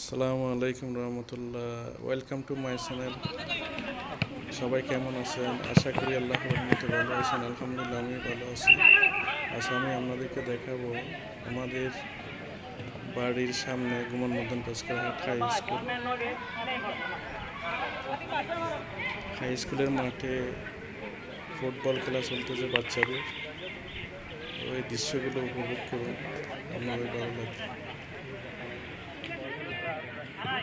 আসসালামু আলাইকুম রহমতুল্লাহ। ওয়েলকাম টু মাই চ্যানেল সবাই কেমন আছেন? আশা করি আল্লাহ রহমতে ভালো আছেন। আলহামদুলিল্লাহ আমি ভালো আছি। আজ আমি আপনাদেরকে দেখাবো আমাদের বাড়ির সামনে গুমন মদন পেসকারহাট হাই স্কুল। হাই স্কুলের মাঠে ফুটবল খেলা চলতেছে বাচ্চাদের। ওই দৃশ্যগুলো উপভোগ করুন। আপনাদের ভালো লাগবে।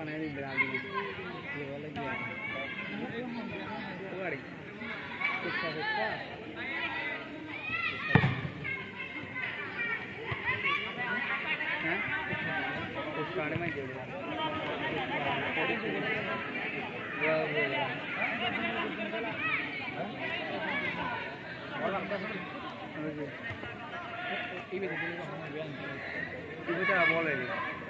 बनाई थी बिना ये वाला किया गाड़ी किसका किसका उस गाड़ी में जो Ibu tak boleh.